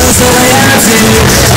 way I about tonight.